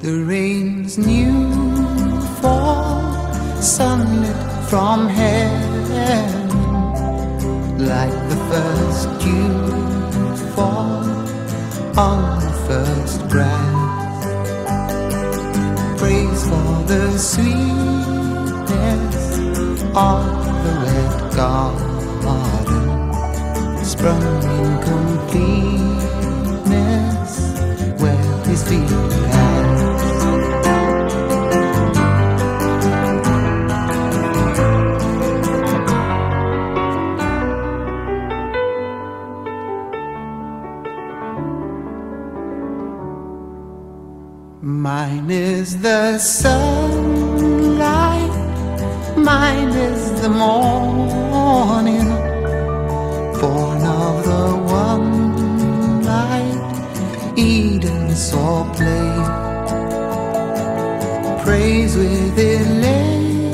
the rain's new fall, sunlit from heaven, like the first dew fall on the first grass. Praise for the sweetness of the red garden, sprung in completeness Mine is the sunlight, mine is the morning, born of the one light Eden saw play. Praise with elation,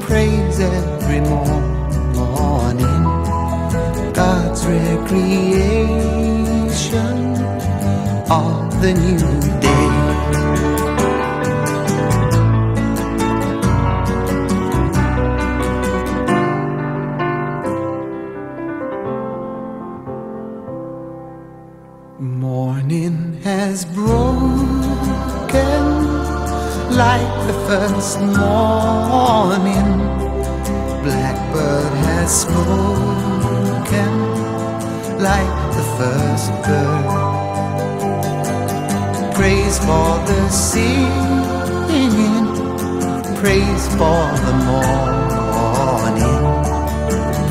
praise every morning, God's recreation of the new day. Morning has broken like the first morning. Blackbird has spoken like the first bird. Praise for the singing, praise for the morning,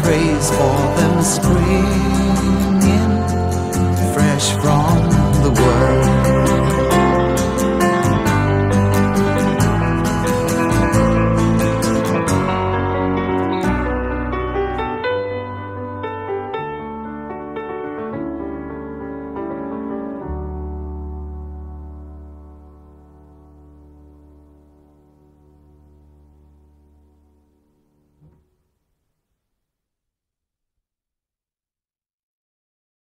praise for them from